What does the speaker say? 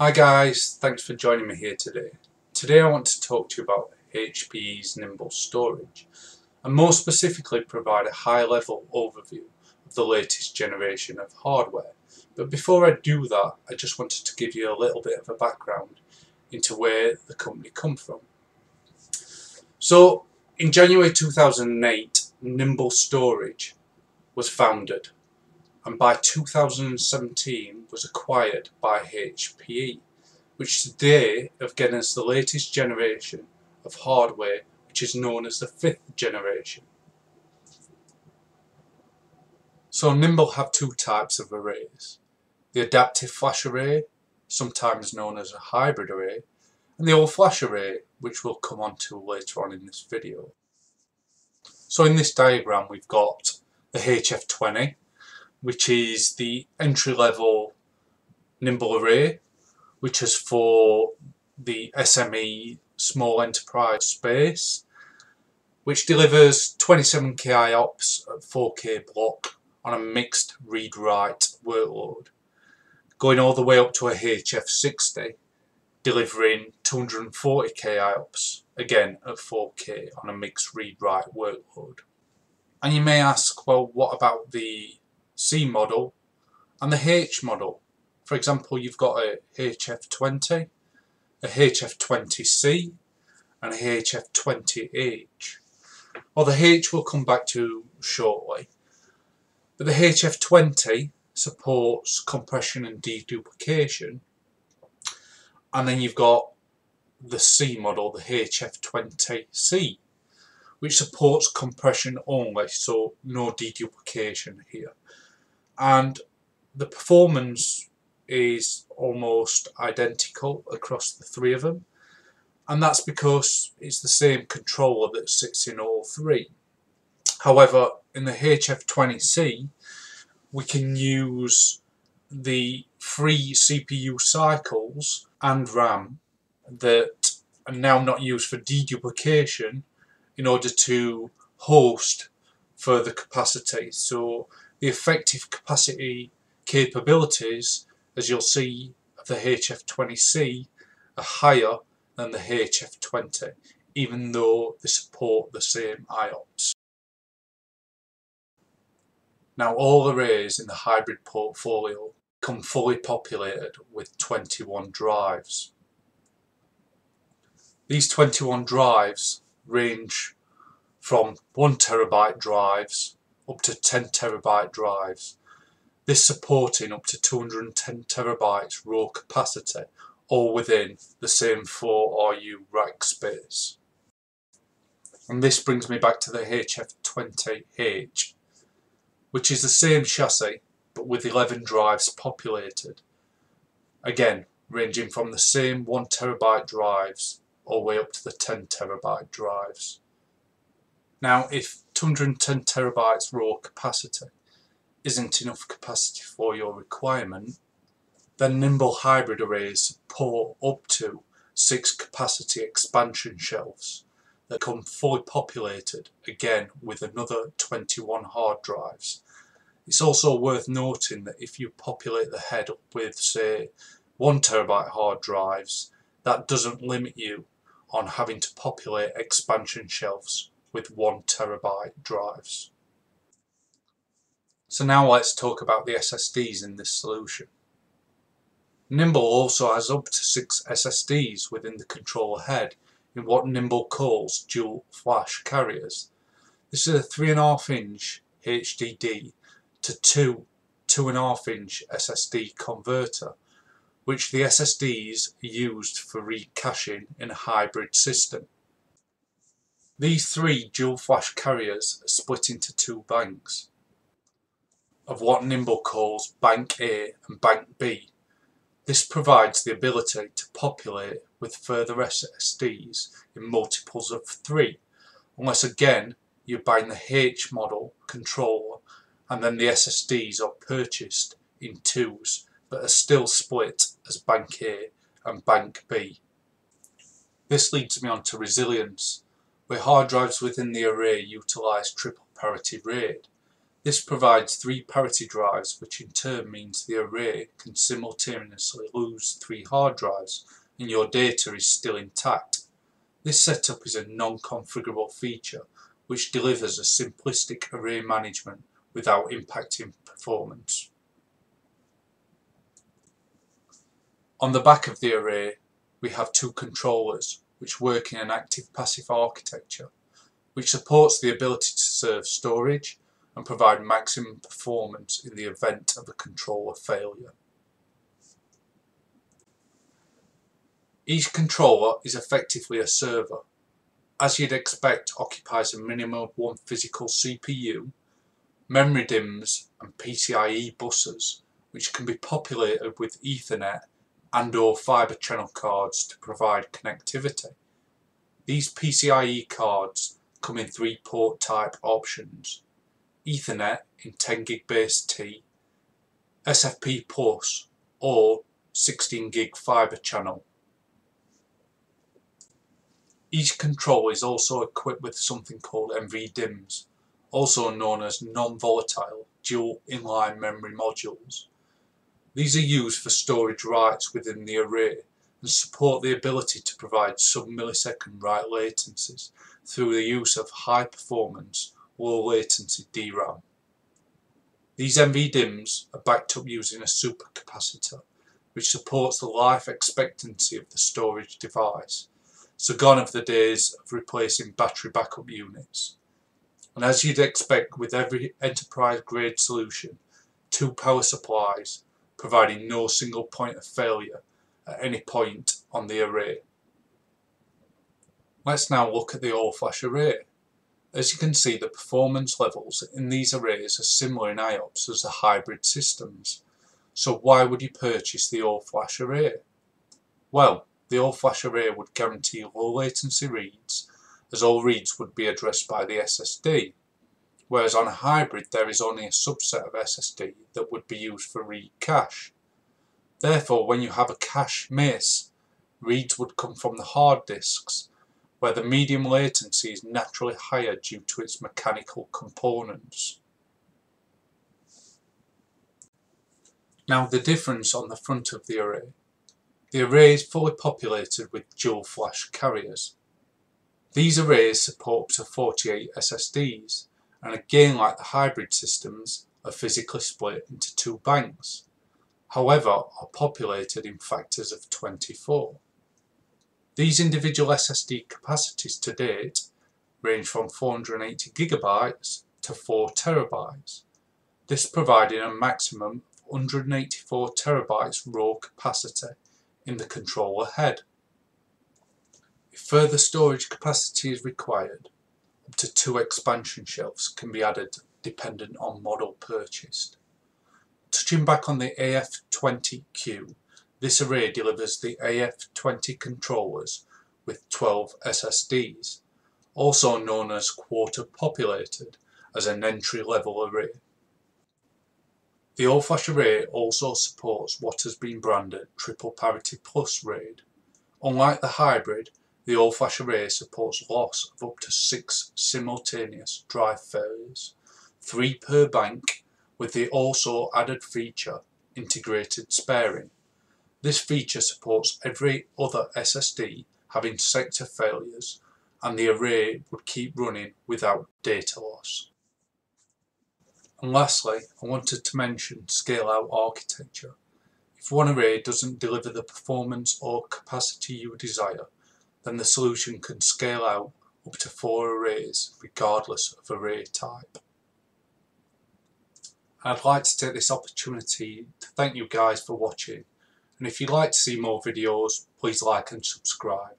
Hi guys, thanks for joining me here today. Today I want to talk to you about HPE's Nimble Storage and more specifically provide a high level overview of the latest generation of hardware. But before I do that, I just wanted to give you a little bit of a background into where the company come from. So in January 2008, Nimble Storage was founded and by 2017 was acquired by HPE, which today have given us the latest generation of hardware which is known as the fifth generation. So Nimble have two types of arrays. The adaptive flash array, sometimes known as a hybrid array, and the all flash array, which we'll come on to later on in this video. So in this diagram we've got the HF20, which is the entry-level Nimble Array, which is for the SME small enterprise space, which delivers 27k IOPS at 4k block on a mixed read-write workload, going all the way up to a HF60, delivering 240k IOPS, again at 4k on a mixed read-write workload. And you may ask, well, what about the C model and the H model. For example, you've got a HF20, a HF20C and a HF20H. Well, the H we'll come back to shortly. But the HF20 supports compression and deduplication. And then you've got the C model, the HF20C, which supports compression only, so no deduplication here and the performance is almost identical across the three of them and that's because it's the same controller that sits in all three. However, in the HF20C we can use the free CPU cycles and RAM that are now not used for deduplication in order to host further capacity. So the effective capacity capabilities, as you'll see, of the HF20C are higher than the HF20, even though they support the same IOPS. Now all arrays in the hybrid portfolio come fully populated with 21 drives. These 21 drives range from 1 terabyte drives up to 10 terabyte drives. This supporting up to 210 terabytes raw capacity all within the same 4RU rack space. And this brings me back to the HF20H, which is the same chassis but with 11 drives populated. Again, ranging from the same 1 terabyte drives all the way up to the 10 terabyte drives. Now, if 210 terabytes raw capacity isn't enough capacity for your requirement, then Nimble hybrid arrays support up to six capacity expansion shelves that come fully populated, again with another 21 hard drives. It's also worth noting that if you populate the head with, say, 1 terabyte hard drives, that doesn't limit you on having to populate expansion shelves with 1 terabyte drives. So now let's talk about the SSDs in this solution. Nimble also has up to 6 SSDs within the controller head in what Nimble calls dual flash carriers. This is a 3.5 inch HDD to 2 2.5 inch SSD converter which the SSDs used for read caching in a hybrid system. These three dual flash carriers are split into two banks of what Nimble calls Bank A and Bank B. This provides the ability to populate with further SSDs in multiples of three, unless again you buy the H model controller and then the SSDs are purchased in twos but are still split as Bank A and Bank B. This leads me on to resilience where hard drives within the array utilize triple parity RAID. This provides three parity drives which in turn means the array can simultaneously lose three hard drives and your data is still intact. This setup is a non-configurable feature which delivers a simplistic array management without impacting performance. On the back of the array we have two controllers which work in an active-passive architecture which supports the ability to serve storage and provide maximum performance in the event of a controller failure. Each controller is effectively a server. As you'd expect occupies a minimum of one physical CPU, memory DIMMs and PCIe buses which can be populated with Ethernet and or fibre channel cards to provide connectivity. These PCIe cards come in three port type options. Ethernet in 10 gig base T, SFP plus or 16 gig fibre channel. Each controller is also equipped with something called NVDIMMs, also known as non-volatile dual inline memory modules. These are used for storage writes within the array and support the ability to provide sub-millisecond write latencies through the use of high performance, low latency DRAM. These NVDIMMs are backed up using a supercapacitor which supports the life expectancy of the storage device, so gone are the days of replacing battery backup units. And as you'd expect with every enterprise grade solution, two power supplies providing no single point of failure at any point on the array. Let's now look at the all-flash array. As you can see the performance levels in these arrays are similar in IOPS as the hybrid systems. So why would you purchase the all-flash array? Well, the all-flash array would guarantee low latency reads as all reads would be addressed by the SSD whereas on a hybrid there is only a subset of SSD that would be used for read cache. Therefore, when you have a cache miss, reads would come from the hard disks, where the medium latency is naturally higher due to its mechanical components. Now the difference on the front of the array. The array is fully populated with dual flash carriers. These arrays support up to 48 SSDs, and again like the hybrid systems are physically split into two banks, however are populated in factors of 24. These individual SSD capacities to date range from 480 gigabytes to 4 terabytes, this providing a maximum of 184 terabytes raw capacity in the controller head. If further storage capacity is required, to two expansion shelves can be added dependent on model purchased. Touching back on the AF20Q, this array delivers the AF20 controllers with 12 SSDs, also known as quarter populated as an entry-level array. The all-flash array also supports what has been branded Triple Parity Plus RAID. Unlike the hybrid, the all-flash array supports loss of up to six simultaneous drive failures, three per bank, with the also added feature integrated sparing. This feature supports every other SSD having sector failures and the array would keep running without data loss. And lastly, I wanted to mention scale out architecture. If one array doesn't deliver the performance or capacity you desire, then the solution can scale out up to four arrays regardless of array type. I'd like to take this opportunity to thank you guys for watching and if you'd like to see more videos please like and subscribe.